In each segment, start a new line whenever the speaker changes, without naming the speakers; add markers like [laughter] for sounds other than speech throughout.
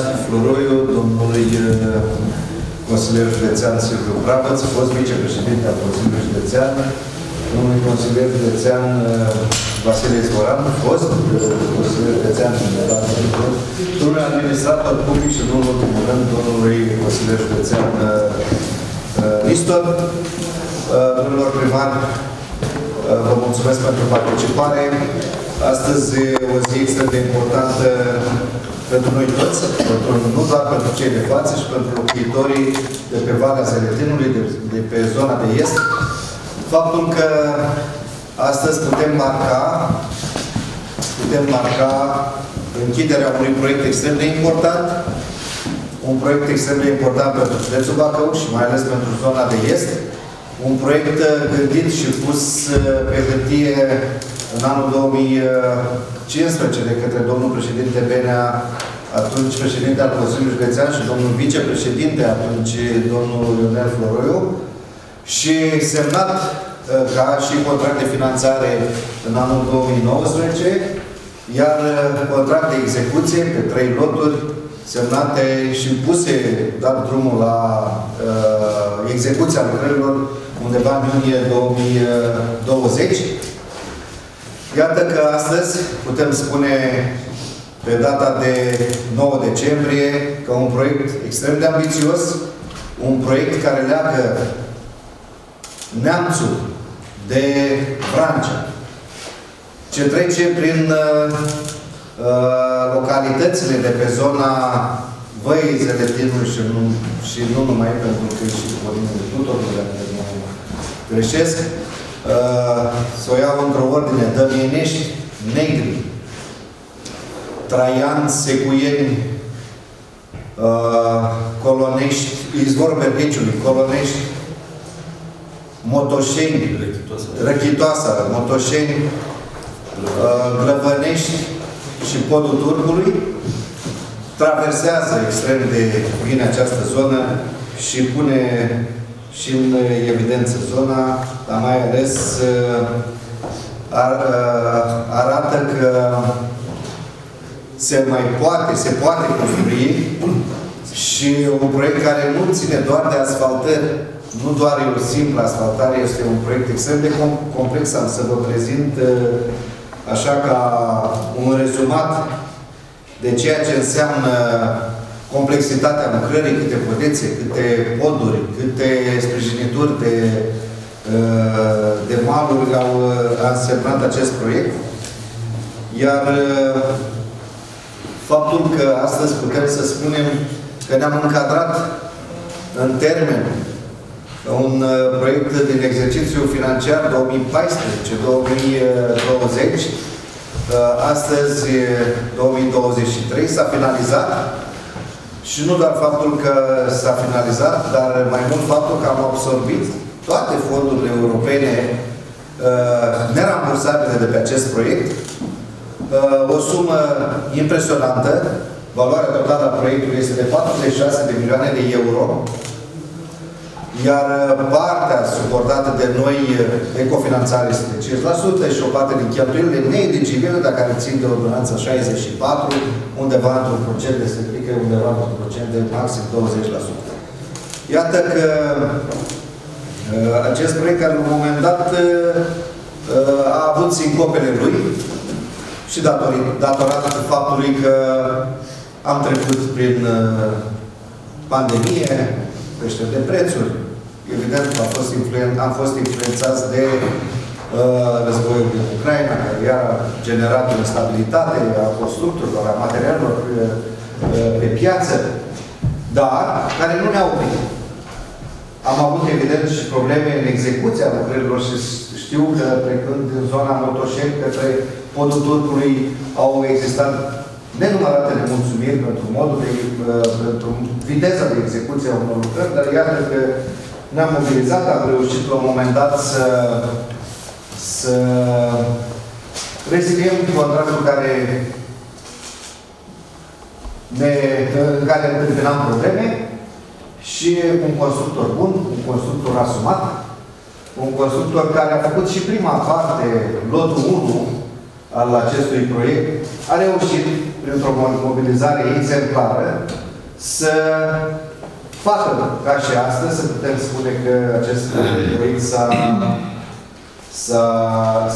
deputat Floroiu, domnului uh, consilier județean Silviu Pravăț, fost vicepreședinte al Consiliului Județean, domnului consilier județean uh, Vasile Izvoran, fost uh, consilier județean domnului administrator public și domnul ultimul rând, domnului consilier județean Nistor, domnilor primari, vă mulțumesc pentru participare. Astăzi e o zi extrem de importantă pentru noi toți, pentru, nu doar pentru cei de față, și pentru locuitorii de pe Valea Zeletinului, de, de pe zona de est. Faptul că astăzi putem marca, putem marca închiderea unui proiect extrem de important, un proiect extrem de important pentru județul Bacău și mai ales pentru zona de est, un proiect gândit și pus pe hârtie în anul 2015 de către domnul președinte Benea, atunci președinte al Consiliului Județean și domnul vicepreședinte, atunci domnul Ionel Floroiu, și semnat uh, ca și contract de finanțare în anul 2019, iar uh, contract de execuție pe trei loturi semnate și puse, dat drumul la uh, execuția lucrărilor undeva în iunie 2020. Iată că astăzi putem spune pe data de 9 decembrie că un proiect extrem de ambițios, un proiect care leagă neamțul de Francia, ce trece prin uh, uh, localitățile de pe zona Văii Zeletinului și nu, și nu numai pentru că și Codinul Tutorul, dacă nu greșesc, uh, să o iau într-o ordine, Dămienești, Negri, Traian, Secuieni, uh, Colonești, Izvor Bergheciului, Colonești, Motoșeni, Răchitoasa, Motoșeni, uh, Glăvănești și Podul Turcului, traversează extrem de bine această zonă și pune și în evidență zona, dar mai ales uh, ar, uh, arată că se mai poate, se poate construi și un proiect care nu ține doar de asfaltări, nu doar e o simplă asfaltare, este un proiect extrem de complex. Am să vă prezint uh, așa ca un rezumat de ceea ce înseamnă complexitatea lucrării, câte podețe, câte poduri, câte sprijinituri de, uh, de maluri au însemnat acest proiect. Iar uh, faptul că astăzi putem să spunem că ne-am încadrat în termen un uh, proiect din exercițiu financiar 2014-2020. Astăzi, 2023, s-a finalizat și nu doar faptul că s-a finalizat, dar mai mult faptul că am absorbit toate fondurile europene uh, nerambursabile de pe acest proiect. Uh, o sumă impresionantă. Valoarea totală a proiectului este de 46 de milioane de euro. Iar uh, partea suportată de noi de cofinanțare este de 5% și o parte din cheltuielile neeligibile, dar care țin de ordonanța 64, undeva într-un procent de, se plică undeva într-un procent de maxim 20%. Iată că uh, acest proiect, care la un moment dat uh, a avut sincopele lui și datorat faptului că am trecut prin pandemie, creștere de prețuri, Evident că am fost, influen am fost influențați de uh, războiul din Ucraina, care a generat o instabilitate a constructorilor, a materialelor pe, uh, pe piață, dar care nu ne-au oprit. Am avut, evident, și probleme în execuția lucrărilor și știu că trecând din zona Motoșeni către podul Turcului au existat nenumărate nemulțumiri pentru modul de, uh, pentru viteza de execuție a unor lucrări, dar iată că ne-am mobilizat, am reușit la un moment dat să, să reziliem contractul care ne, în care întâmpinam probleme și un constructor bun, un constructor asumat, un constructor care a făcut și prima parte, lotul 1 al acestui proiect, a reușit, printr-o mobilizare exemplară, să facă ca și astăzi, să putem spune că acest proiect s-a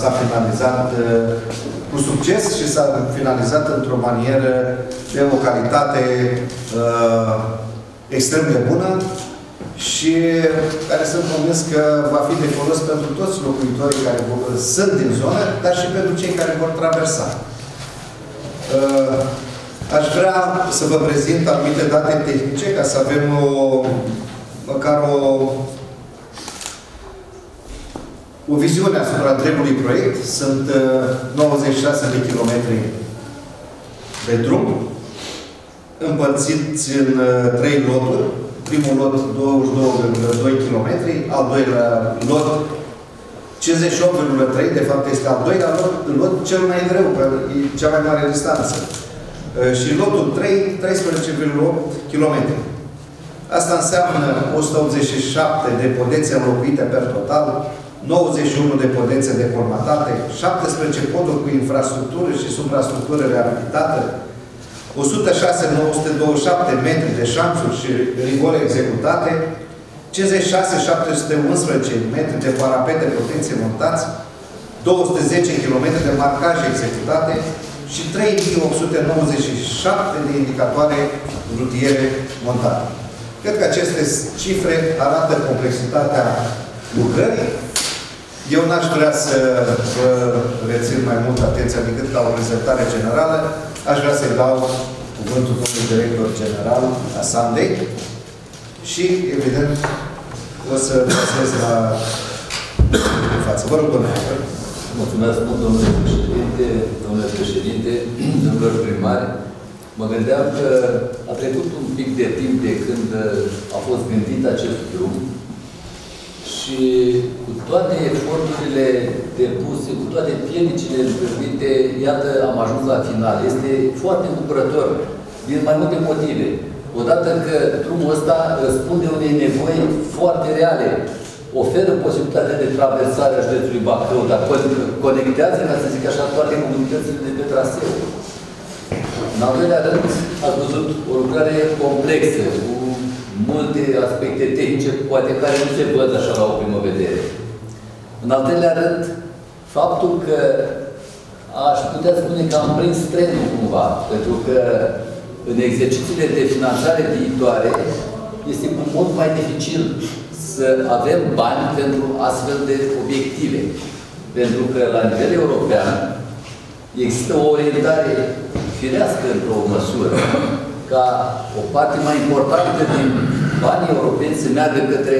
s-a finalizat uh, cu succes și s-a finalizat într-o manieră de o calitate uh, extrem de bună și care sunt convins că va fi de folos pentru toți locuitorii care sunt din zonă, dar și pentru cei care vor traversa. Uh, aș vrea să vă prezint anumite date tehnice ca să avem o, măcar o o viziune asupra întregului proiect. Sunt 96 uh, de kilometri de drum, împărțiți în uh, trei loturi. Primul lot 22,2 km, al doilea lot 58,3, de fapt este al doilea lot, lot cel mai greu, că e cea mai mare distanță. Uh, și lotul 3, 13,8 km. Asta înseamnă 187 de podețe înlocuite per total, 91 de potențe deformatate, 17 poduri cu infrastructură și suprastructură reabilitată, 106 927 metri de șanțuri și rigore executate, 56 711 metri de parapete protecție montați, 210 km de marcaje executate și 3897 de indicatoare rutiere montate. Cred că aceste cifre arată complexitatea lucrării eu n-aș vrea să vă rețin mai mult atenția decât la o prezentare generală. Aș vrea să-i dau cuvântul domnului director general a Sandei și, evident, o să pasez la față. Vă rog, domnule.
Mulțumesc mult, domnule președinte, domnule președinte, domnilor primari. Mă gândeam că a trecut un pic de timp de când a fost gândit acest drum și cu toate eforturile depuse, cu toate piedicile întâlnite, iată, am ajuns la final. Este foarte bucurător, din mai multe motive. Odată că drumul ăsta răspunde unei nevoi foarte reale. Oferă posibilitatea de traversare a județului Bacău, dar conectează, ca să zic așa, toate comunitățile de pe traseu. În al doilea rând, ați văzut o lucrare complexă, cu multe aspecte tehnice, poate care nu se văd așa la o primă vedere. În al treilea rând, faptul că aș putea spune că am prins trenul cumva, pentru că în exercițiile de finanțare viitoare este mult mai dificil să avem bani pentru astfel de obiective. Pentru că la nivel european există o orientare firească într-o măsură ca o parte mai importantă din banii europeni să meargă către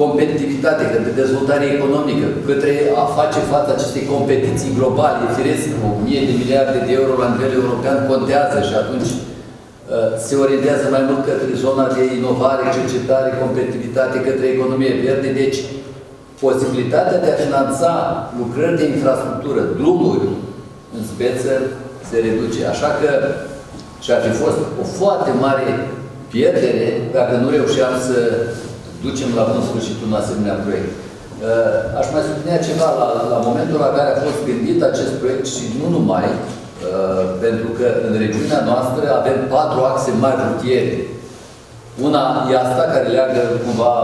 competitivitate, către dezvoltare economică, către a face față acestei competiții globale. Firesc, cu mie de miliarde de euro la nivel european contează și atunci uh, se orientează mai mult către zona de inovare, cercetare, competitivitate, către economie verde. Deci, posibilitatea de a finanța lucrări de infrastructură, drumuri, în speță, se reduce. Așa că și ar fi fost o foarte mare pierdere dacă nu reușeam să ducem la bun sfârșit un asemenea proiect. Uh, aș mai sublinia ceva, la, la momentul la care a fost gândit acest proiect și nu numai, uh, pentru că în regiunea noastră avem patru axe mari rutiere. Una e asta care leagă cumva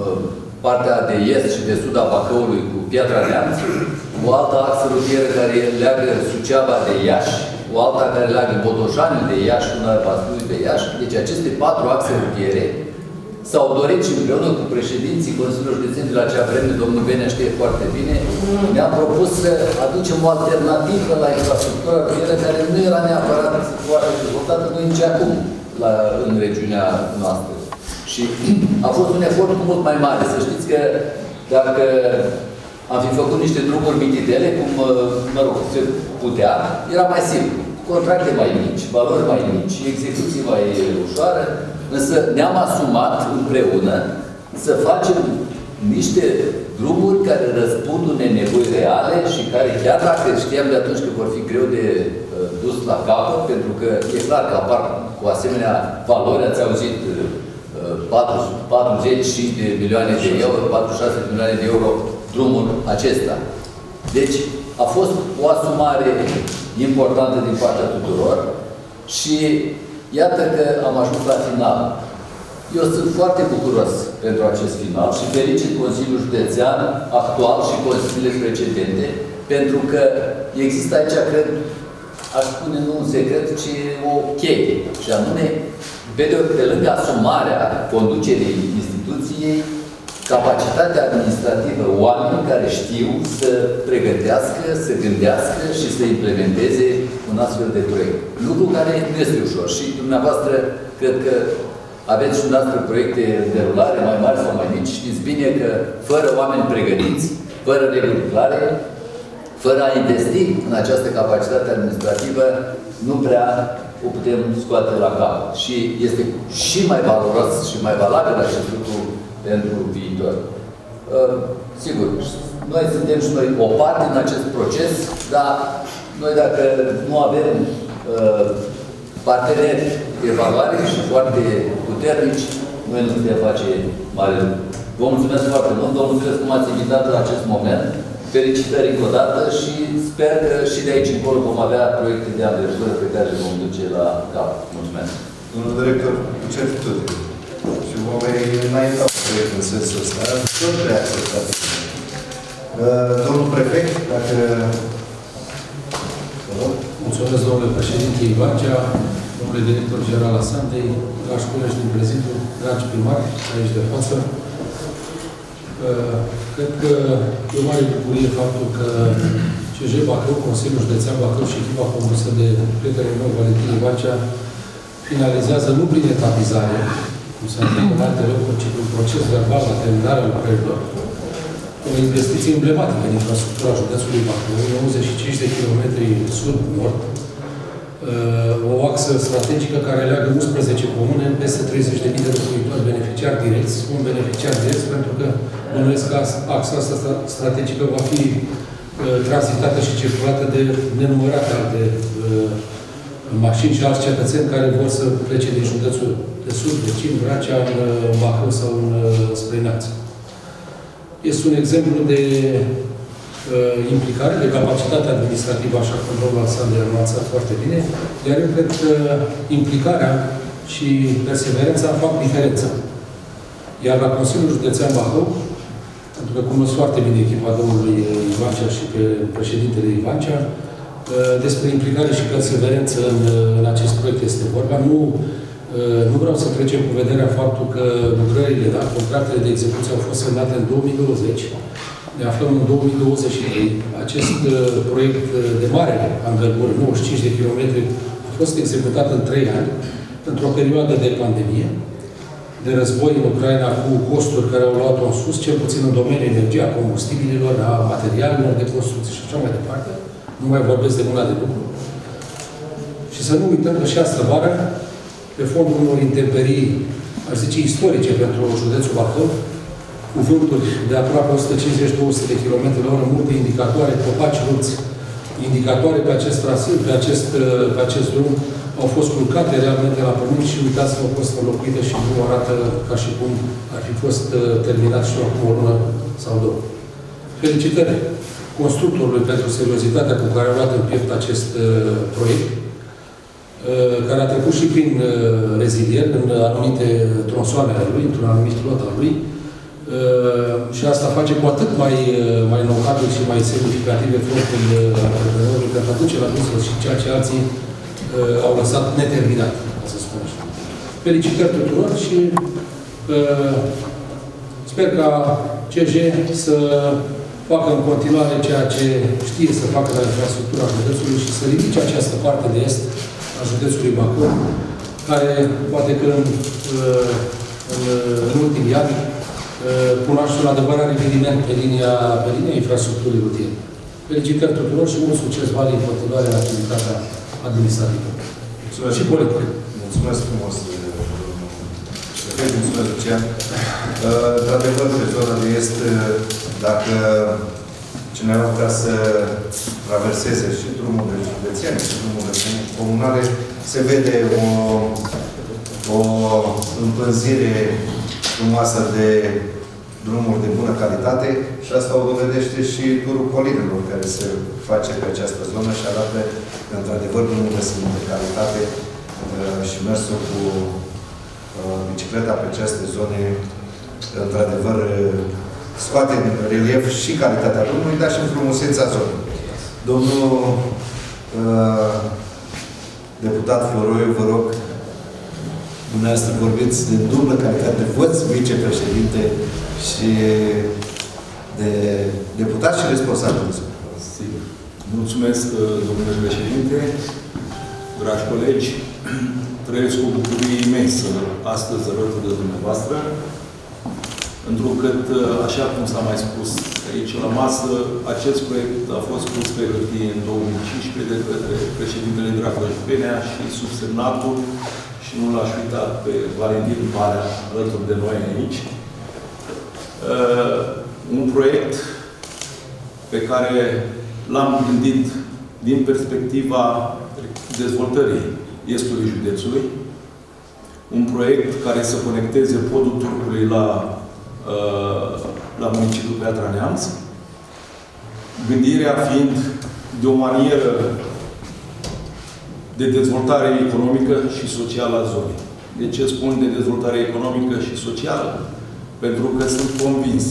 uh, partea de est și de sud a Bacăului cu Piatra Neamț, o altă axă rutieră care leagă Suceava de Iași, o alta care leagă Botoșani de Iași cu Vaslui de Iași. Deci aceste patru axe rutiere s-au dorit și împreună cu președinții Consiliului Județen de la acea vreme, domnul Benea știe foarte bine, ne-am propus să aducem o alternativă la infrastructura rutieră care nu era neapărat foarte dezvoltată, noi nici acum la, în regiunea noastră. Și a fost un efort mult mai mare. Să știți că dacă am fi făcut niște drumuri mititele, cum, mă rog, se putea, era mai simplu. Contracte mai mici, valori mai mici, execuții mai ușoare, însă ne-am asumat împreună să facem niște drumuri care răspund unei nevoi reale și care, chiar dacă știam de atunci că vor fi greu de uh, dus la capăt, pentru că e clar că apar cu asemenea valori, ați auzit uh, 40 de milioane de euro, 46 de milioane de euro drumul acesta. Deci a fost o asumare importantă din partea tuturor și iată că am ajuns la final. Eu sunt foarte bucuros pentru acest final și felicit Consiliul Județean actual și Consiliile precedente, pentru că există aici, cred, aș spune nu un secret, ci o cheie. Și anume, pe, de, pe lângă asumarea conducerii instituției, capacitatea administrativă, oameni care știu să pregătească, să gândească și să implementeze un astfel de proiect. Lucru care nu este ușor. Și dumneavoastră, cred că aveți și dumneavoastră proiecte de rulare mai mari sau mai mici. Știți bine că fără oameni pregătiți, fără reguli clare, fără a investi în această capacitate administrativă, nu prea o putem scoate la cap. Și este și mai valoros și mai valabil acest lucru pentru viitor. Uh, sigur, noi suntem și noi o parte în acest proces, dar noi dacă nu avem uh, parteneri de valoare și foarte puternici, noi nu putem face mare lucru. Vă mulțumesc foarte mult, vă mulțumesc că m-ați invitat în acest moment. Felicitări încă o dată și sper că și de aici încolo vom avea proiecte de anvergură pe care le vom duce la cap. Mulțumesc.
Domnul director, cu certitudine. Și vom înainta proiect în sensul ăsta. Tot prea acceptat. Uh, domnul prefect, dacă...
Mulțumesc, domnule președinte Ivancea, domnule director general Asantei, dragi colegi din prezidiu, dragi primari, aici de față. Uh, cred că e o mare bucurie faptul că CJ Bacău, Consiliul Județean Bacău și echipa condusă de prietenul meu, Valentin Ivancea, finalizează nu prin etapizare, cum se întâmplă în alte locuri, ci prin proces verbal la terminarea lucrărilor, o investiție emblematică în infrastructura județului Bacău, 95 de km sud-nord, uh, o axă strategică care leagă 11 comune, peste 30.000 de locuitori beneficiari direcți, un beneficiar direct pentru că bănuiesc că axa asta strategică va fi uh, tranzitată și circulată de nenumărate alte uh, mașini și alți cetățeni care vor să plece din județul de sud, vecin, Vracea, în Bacău sau în, spre Neață. Este un exemplu de uh, implicare, de capacitate administrativă, așa cum domnul Alexandru a anunțat foarte bine, iar eu cred că implicarea și perseverența fac diferența. Iar la Consiliul Județean Bacău, pentru că cunosc foarte bine echipa domnului Ivancea și pe președintele Ivancea, uh, despre implicare și perseverență în, în acest proiect este vorba. Nu Uh, nu vreau să trecem cu vederea faptul că lucrările, da, contractele de execuție au fost semnate în 2020. Ne aflăm în 2023. Acest uh, proiect uh, de mare anvergură, 95 de kilometri, a fost executat în 3 ani, într-o perioadă de pandemie, de război în Ucraina cu costuri care au luat-o în sus, cel puțin în domeniul energiei, a combustibililor, a materialelor de construcție și așa mai departe. Nu mai vorbesc de mâna de lucru. Și să nu uităm că și asta vară pe fondul unor intemperii, aș zice, istorice pentru județul Bacău, cu vânturi de aproape 150-200 de km la oră, multe indicatoare, copaci rupți, indicatoare pe acest traseu, pe acest, pe acest drum, au fost culcate realmente la pământ și uitați că au fost înlocuite și nu arată ca și cum ar fi fost uh, terminat și acum o lună sau două. Felicitări constructorului pentru seriozitatea cu care a luat în piept acest uh, proiect Uh, care a trecut și prin uh, rezilier în anumite tronsoane ale lui, într-un anumit lot al lui, uh, și asta face cu atât mai, mai notabil și mai semnificativ efortul antreprenorului, pentru atunci la dus și ceea ce alții au lăsat neterminat, ca să spun așa. Felicitări tuturor și uh, sper ca CJ să facă în continuare ceea ce știe să facă la infrastructura județului și să ridice această parte de est a județului Bacău, care poate că în, uh, în, în ultimii ani uh, cunoaște un adevărat reveniment pe linia, pe linia infrastructurii rutiere. Felicitări tuturor și mult succes vale în continuare în activitatea administrativă.
Mulțumesc
și politică.
Mulțumesc frumos, Mulțumesc, Lucian. Uh, într-adevăr, pe zona de est, dacă cineva vrea să traverseze și drumul de județean și drumul de comunale, se vede o, o împânzire frumoasă de drumuri de bună calitate și asta o dovedește și turul colinelor care se face pe această zonă și arată că, într-adevăr, drumurile sunt de calitate uh, și mersul cu uh, bicicleta pe aceste zone, într-adevăr, uh, scoate în relief și calitatea drumului, dar și frumusețea zonei. Domnul uh, deputat Floroiu, vă rog, dumneavoastră vorbiți de dublă calitate de văți vicepreședinte și de deputat și responsabil.
Sigur. Mulțumesc, domnule președinte, dragi colegi, [clears throat] trăiesc cu bucurie imensă astăzi alături de dumneavoastră, întrucât, așa cum s-a mai spus aici la masă, acest proiect a fost pus pe hârtie în 2015 de către președintele Dragoș Benea și subsemnatul și nu l-aș uita pe Valentin Valea alături de noi aici. Uh, un proiect pe care l-am gândit din perspectiva dezvoltării estului județului, un proiect care să conecteze podul Turcului la Uh, la municipiul Piatra Neamț. Gândirea fiind de o manieră de dezvoltare economică și socială a zonei. De ce spun de dezvoltare economică și socială? Pentru că sunt convins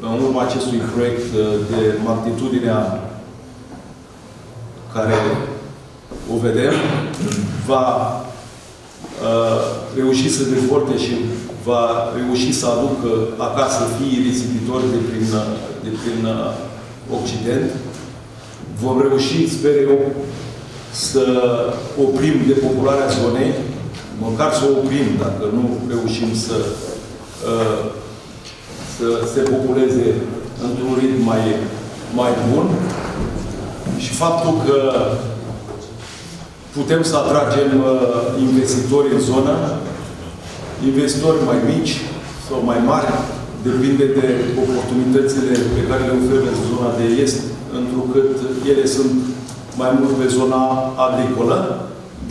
că în urma acestui proiect uh, de magnitudinea care o vedem, va uh, reuși să dezvolte și va reuși să aducă acasă fiii risipitori de prin, de prin uh, Occident. Vom reuși, sper eu, să oprim depopularea zonei, măcar să o oprim, dacă nu reușim să, uh, să se populeze într-un ritm mai, mai bun. Și faptul că putem să atragem uh, investitori în zonă, investitori mai mici sau mai mari, depinde de oportunitățile pe care le oferă zona de est, întrucât ele sunt mai mult pe zona agricolă,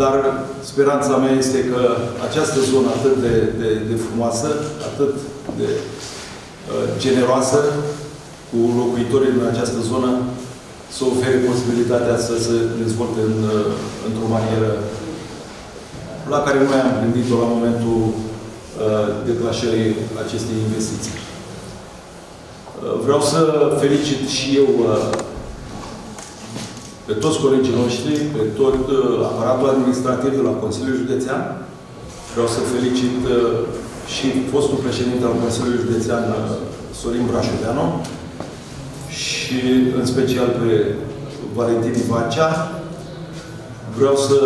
dar speranța mea este că această zonă atât de, de, de frumoasă, atât de uh, generoasă, cu locuitorii din această zonă, să ofere posibilitatea să se dezvolte în, uh, într-o manieră la care noi am gândit-o la momentul Uh, declanșării acestei investiții. Uh, vreau să felicit și eu uh, pe toți colegii noștri, pe tot aparatul administrativ de la Consiliul Județean. Vreau să felicit și fostul președinte al Consiliului Județean, Sorin Brașoveanu, și în special pe Valentin Ivancea. Vreau să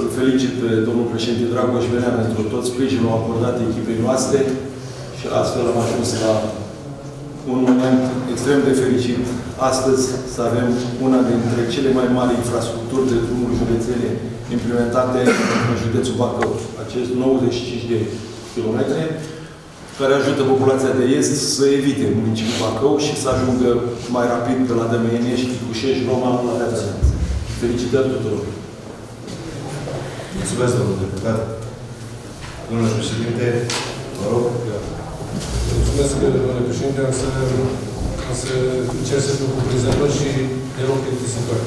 îl felicit pe domnul președinte Dragoș Venea pentru tot sprijinul acordat echipei noastre și astfel am ajuns la un moment extrem de fericit astăzi să avem una dintre cele mai mari infrastructuri de drumuri județene implementate în județul Bacău. Acest 95 de kilometri care ajută populația de est să evite municipiul Bacău și să ajungă mai rapid de la Dămâienești, Cușești, Roma, la Teatră. Felicitări tuturor!
Mulțumesc, domnul deputat. Domnule președinte, vă rog.
Mulțumesc, domnule președinte. Am să, am să încerc să fiu cuprinzător și deloc plictisitor.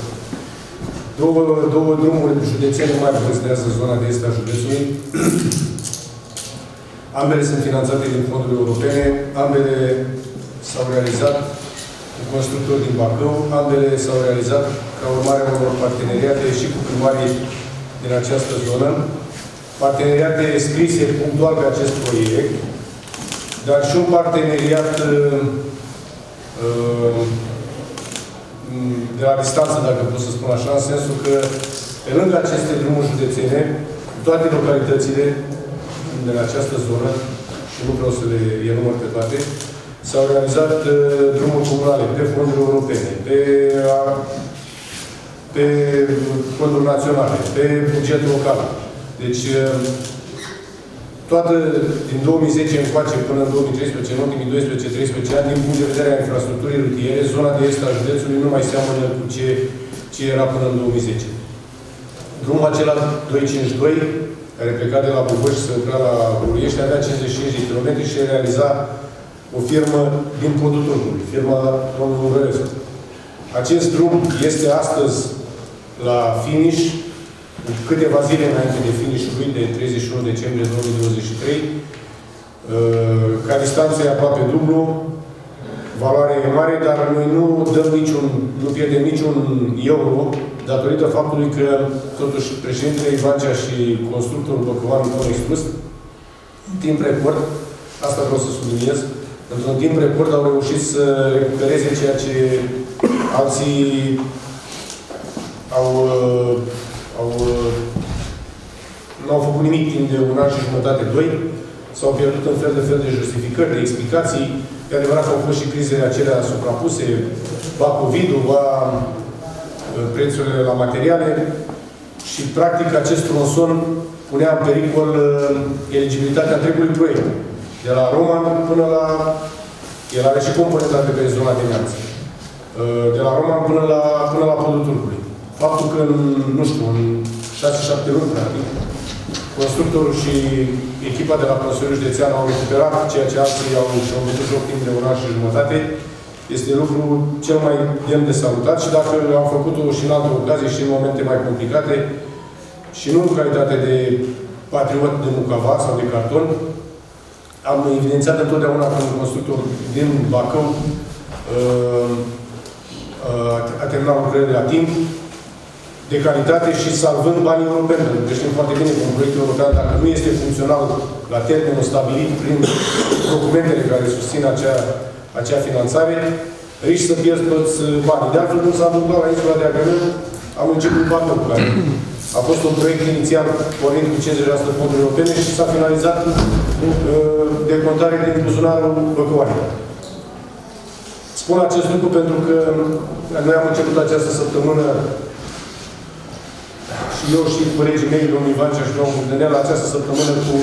Două, două drumuri județene mari presidează zona de est a județului. Ambele sunt finanțate din fonduri europene, ambele s-au realizat cu constructori din Bacău, ambele s-au realizat ca urmare a unor parteneriate și cu primarii din această zonă, parteneriate scrise punctual pe acest proiect, dar și un parteneriat uh, uh, de la distanță, dacă pot să spun așa, în sensul că pe lângă aceste drumuri județene, toate localitățile din această zonă, și nu vreau să le enumăr pe toate, s-au realizat uh, drumuri comunale pe fonduri europene, pe uh, pe fonduri naționale, pe buget local. Deci, uh, toată, din 2010 încoace până în 2013, în ultimii 12-13 ani, din punct de vedere a infrastructurii rutiere, zona de est a județului nu mai seamănă cu ce, ce era până în 2010. Drumul acela 252 care pleca de la Bubăș să lucra la Buruiești, avea 55 de km și realiza o firmă din Podul Turcului, firma domnului Murărescu. Acest drum este astăzi la finish, cu câteva zile înainte de finish-ul lui, de 31 decembrie 2023. Ca distanță e aproape dublu, valoarea e mare, dar noi nu dăm niciun, nu pierdem niciun euro datorită faptului că, totuși, președintele Ivancea și constructorul Băcăvan au expus în timp record, asta vreau să subliniez, într-un timp record au reușit să recupereze ceea ce alții au, uh, au, uh, nu au făcut nimic timp de un an și jumătate, doi, s-au pierdut în fel de fel de justificări, de explicații. E adevărat că au fost și crizele acelea suprapuse, ba covid ba uh, prețurile la materiale și, practic, acest tronson punea în pericol eligibilitatea întregului proiect. De la Roman până la... El are și componenta de pe zona de neamță. De la Roman până la, până la Podul Turcului faptul că, în, nu știu, în 6-7 luni, practic, constructorul și echipa de la Consiliul Județean au recuperat ceea ce alții au și-au văzut joc timp de un an și jumătate, este lucru cel mai demn de salutat și dacă am făcut-o și în alte ocazie și în momente mai complicate și nu în calitate de patriot de mucava sau de carton, am evidențiat întotdeauna că un constructor din Bacău uh, uh, a terminat lucrările la timp, de calitate și salvând banii europeni. Pentru că știm foarte bine că un proiect european, dacă nu este funcțional la termenul stabilit prin documentele care susțin acea, acea finanțare, riști să pierzi toți banii. De altfel, cum s-a întâmplat la insula de Agănă, am început Bacău, care a fost un proiect inițial pornind cu 50% fonduri europene și s-a finalizat uh, de contare din buzunarul Băcăoare. Spun acest lucru pentru că noi am început această săptămână și eu și colegii mei, domnul Ivancea și domnul Bugdănel, această săptămână cu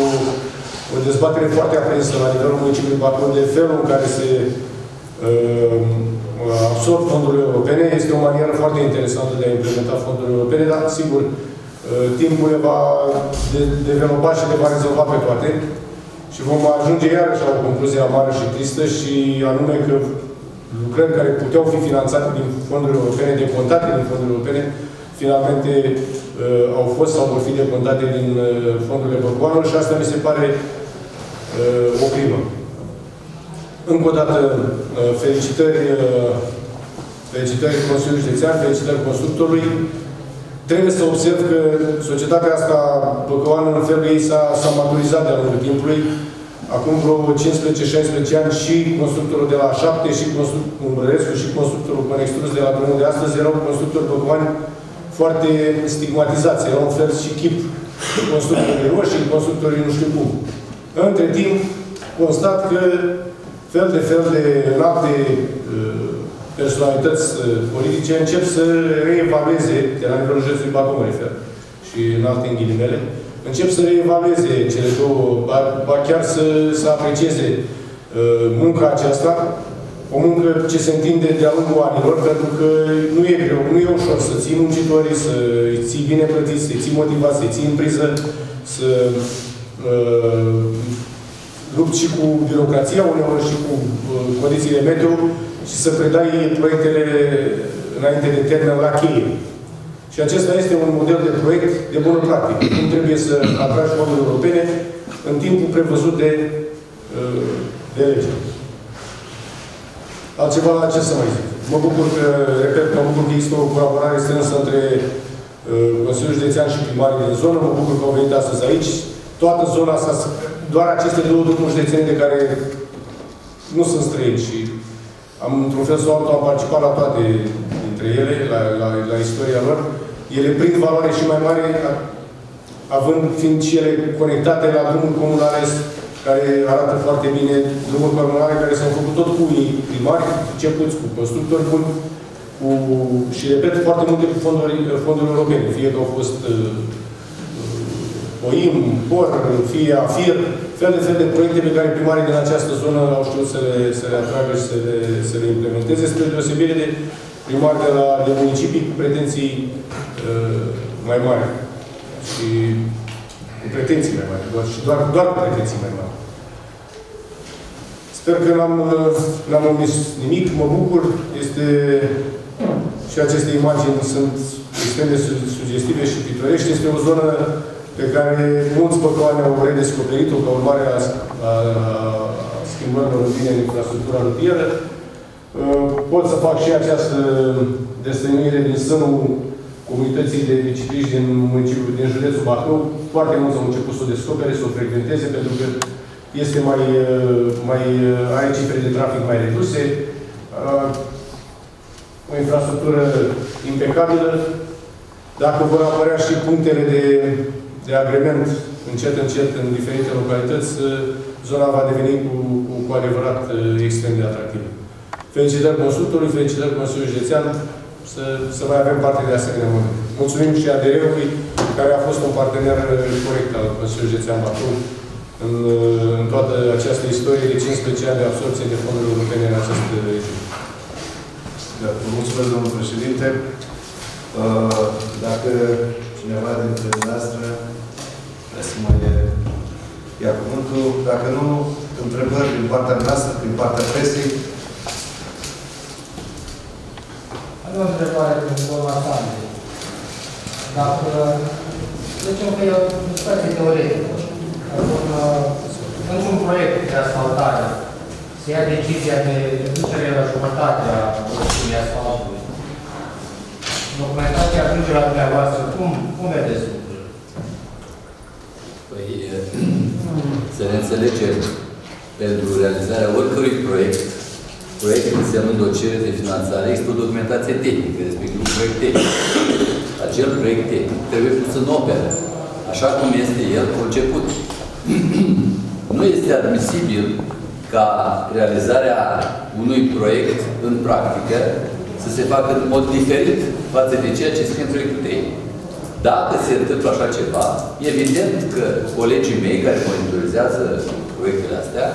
o dezbatere foarte aprinsă la nivelul municipiului Bacău de felul în care se uh, absorb fondurile europene. Este o manieră foarte interesantă de a implementa fondurile europene, dar, sigur, uh, timpul le va de, developa și le va rezolva pe toate. Și vom ajunge iarăși la o concluzie amară și tristă și anume că lucrări care puteau fi finanțate din fondurile europene, decontate din fondurile europene, finalmente uh, au fost sau vor fi decontate din uh, fondurile Băcoanului și asta mi se pare uh, o crimă. Încă o dată, uh, felicitări, uh, felicitări Consiliului Județean, felicitări constructorului. Trebuie să observ că societatea asta Băcăoană, în felul ei, s-a maturizat de-a lungul timpului. Acum vreo 15-16 ani și constructorul de la 7 și restul și constructorul Conextrus de la drumul de astăzi erau constructori băcoani foarte stigmatizați. Era un fel și chip constructorii roșii, constructorii nu știu cum. Între timp, constat că fel de fel de alte uh, personalități uh, politice încep să reevalueze, de la nivelul județului Bacău, refer, și în alte înghilimele, încep să reevalueze cele două, ba, ba chiar să, să aprecieze uh, munca aceasta, o muncă ce se întinde de-a lungul anilor, pentru că nu e greu, nu e ușor să ții muncitorii, să îi ții bine plătiți, să-i ții motivați, să-i ții în priză, să uh, lupți și cu birocrația, uneori și cu uh, condițiile meteo și să predai proiectele înainte de termen la cheie. Și acesta este un model de proiect de bună practică. Cum trebuie să atragi fonduri europene în timpul prevăzut de, uh, de lege. Altceva la ce să mai zic. Mă bucur că, repet, mă bucur că există o colaborare strânsă între uh, Consiliul Județean și primarii din zonă. Mă bucur că au venit astăzi aici. Toată zona asta, doar aceste două drumuri județene de care nu sunt străini și am, într-un fel sau altul, am participat la toate dintre ele, la, la, la istoria lor. Ele prind valoare și mai mare, având, fiind și ele conectate la drumul comunal care arată foarte bine drumuri cărmunare care s-au făcut tot cu ei primari, începuți cu constructori buni, cu, și repet, foarte multe cu fonduri, fonduri europene, fie că au fost uh, OIM, POR, fie AFIR, fel de fel de proiecte pe care primarii din această zonă au știut să le, să le atragă și să le, să le implementeze, spre deosebire de primari de la de municipii cu pretenții uh, mai mari. Și pretenții mai mari, doar, și doar, doar cu pretenții mai mari. Sper că n-am, n-am omis nimic, mă bucur. Este și aceste imagini sunt extrem de sugestive și pitorești. Este o zonă pe care mulți păcăani au redescoperit-o ca urmare a, a, a schimbărilor în bine în infrastructura rutieră. Uh, pot să fac și această destăinuire din sânul comunității de bicicliști din municipiul, din județul Bacău. Foarte mulți au început să o descopere, să o frecventeze, pentru că este mai, uh, mai, uh, are cifre de trafic mai reduse, o infrastructură impecabilă. Dacă vor apărea și punctele de, de agrement încet, încet, în diferite localități, zona va deveni cu, cu, cu adevărat extrem de atractivă. Felicitări constructorului, felicitări Consiliului Județean, să, să mai avem parte de asemenea momente. Mulțumim și ADR-ului, care a fost un partener corect al Consiliului Județean Bacău în, în toată această istorie de 15 ani de absorție de fonduri europene în această regiune.
Da, mulțumesc, domnul președinte. Uh, dacă cineva dintre dumneavoastră vrea să mai ia cuvântul, dacă nu, întrebări din partea noastră, din partea presei,
Am o întrebare din forma Sande. Dacă zicem că e o situație teoretică, într-un proiect de asfaltare se ia decizia de reducere la jumătate a lungimii asfaltului, documentația ajunge la dumneavoastră, cum, cum vedeți lucrurile?
Păi, [clears throat] să ne înțelegem, pentru realizarea oricărui proiect, Proiectul însemnând o cerere de finanțare, există o documentație tehnică, respectiv un proiect tehnic. Acel proiect tehnic trebuie pus în operă, așa cum este el conceput. [clears throat] nu este admisibil ca realizarea unui proiect în practică să se facă în mod diferit față de ceea ce scrie în proiectul tehnic. Dacă se întâmplă așa ceva, evident că colegii mei care monitorizează proiectele astea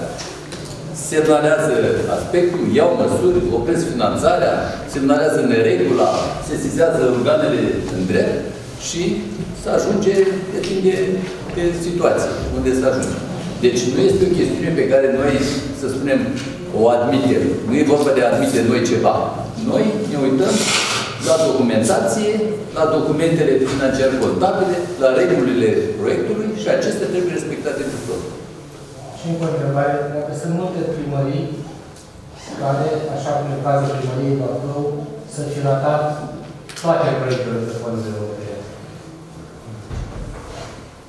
semnalează aspectul, iau măsuri, opresc finanțarea, semnalează neregula, sesizează organele în drept și să ajunge, depinde de situație, unde să ajunge. Deci nu este o chestiune pe care noi, să spunem, o admitem. Nu e vorba de a admite noi ceva. Noi ne uităm la documentație, la documentele financiare contabile, la regulile proiectului și acestea trebuie respectate de tot.
Și încă o întrebare, dacă sunt multe primării care, așa cum e cazul primăriei Bacău, să fi ratat toate proiectele de fonduri europene.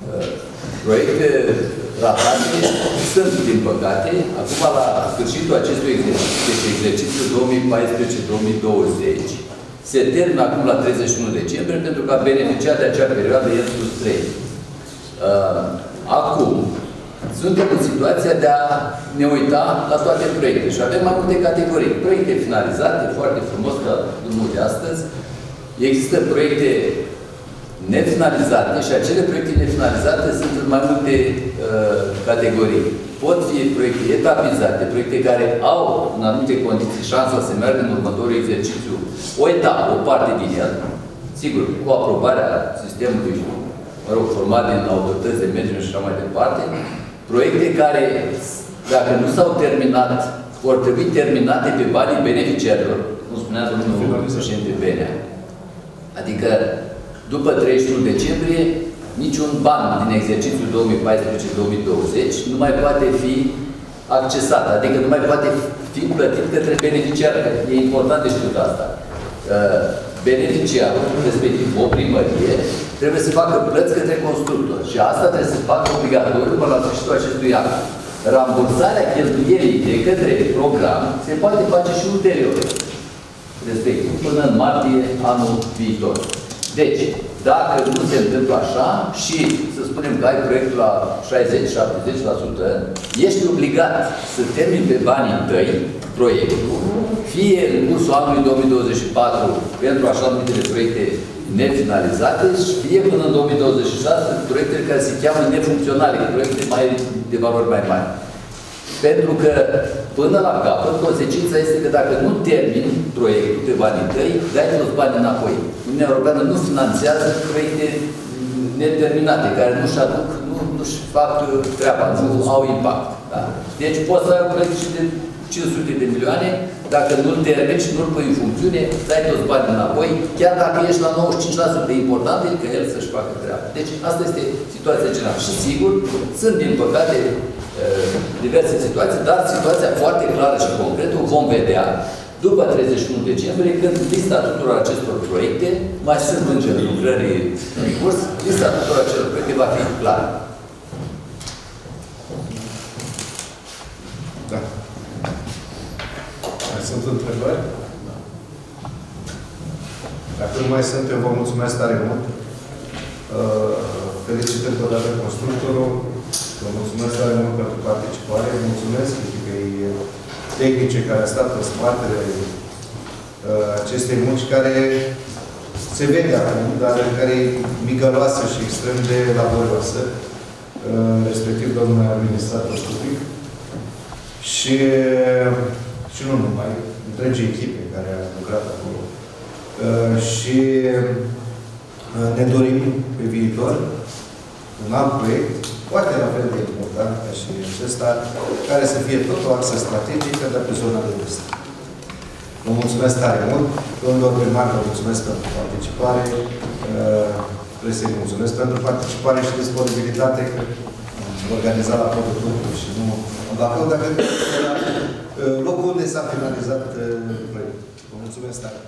Uh, proiecte ratate sunt, din păcate, acum la sfârșitul acestui exercițiu, deci exercițiu 2014-2020, se termină acum la 31 decembrie pentru că a beneficiat de acea perioadă N plus 3. Uh, acum, suntem în situația de a ne uita la toate proiectele și avem mai multe categorii. Proiecte finalizate, foarte frumos la drumul de astăzi. Există proiecte nefinalizate și acele proiecte nefinalizate sunt în mai multe uh, categorii. Pot fi proiecte etapizate, proiecte care au în anumite condiții șansa să meargă în următorul exercițiu o etapă, o parte din el, sigur, cu aprobarea sistemului, mă rog, format din autorități de mediu și așa mai departe, Proiecte care, dacă nu s-au terminat, vor trebui terminate pe banii beneficiarilor, cum spunea domnul președinte Benea. Adică, după 31 decembrie, niciun ban din exercițiul 2014-2020 nu mai poate fi accesat, adică nu mai poate fi plătit către beneficiar. E important de știut asta. Beneficiarul, respectiv o primărie, trebuie să facă plăți către constructor. Și asta trebuie să facă obligatoriu până la sfârșitul acestui an. Rambursarea cheltuielii de către program se poate face și ulterior. Respectiv până în martie anul viitor. Deci, dacă nu se întâmplă așa și să spunem că ai proiectul la 60-70%, ești obligat să termini pe banii tăi proiectul, fie în cursul anului 2024 pentru așa numitele proiecte nefinalizate și fie până în 2026 proiectele care se cheamă nefuncționale, proiecte mai de valori mai mari. Pentru că, până la capăt, consecința este că dacă nu termini proiectul pe banii tăi, dai toți banii înapoi. Uniunea Europeană nu finanțează proiecte neterminate, care nu-și aduc, nu nu-și fac uh, treaba, nu au impact. Da? Deci poți să ai un proiect și de 500 de milioane, dacă nu-l termini și nu-l pui în funcțiune, dai toți banii înapoi, chiar dacă ești la 95% de important, e că el să-și facă treaba. Deci asta este situația generală. Și sigur, sunt din păcate uh, diverse situații, dar situația foarte clară și concretă o vom vedea după 31 decembrie, când lista tuturor acestor proiecte, mai sunt încă lucrări în curs, lista tuturor acelor proiecte va fi clară.
Da. Mai sunt întrebări? Dacă nu mai sunt, eu vă mulțumesc tare mult. Uh, Felicit încă o dată constructorul. Vă mulțumesc tare mult pentru participare. Mulțumesc echipei tehnice care a stat în spatele uh, acestei munci, care se vede acum, dar care e migăloasă și extrem de laborioasă, uh, respectiv domnul administrator Stupic. Și, și nu numai, întregi echipe care au lucrat acolo. Uh, și uh, ne dorim pe viitor un alt proiect, poate la fel de important ca și acesta, care să fie tot o axă strategică, dar pe zona de vest. Vă mulțumesc tare mult. Domnilor primar, vă mulțumesc pentru participare. Uh, Vreau să-i mulțumesc pentru participare și disponibilitate că am organizat la podul Turcului și nu la fel, dacă uh, locul unde s-a finalizat uh, proiectul. Vă mulțumesc tare.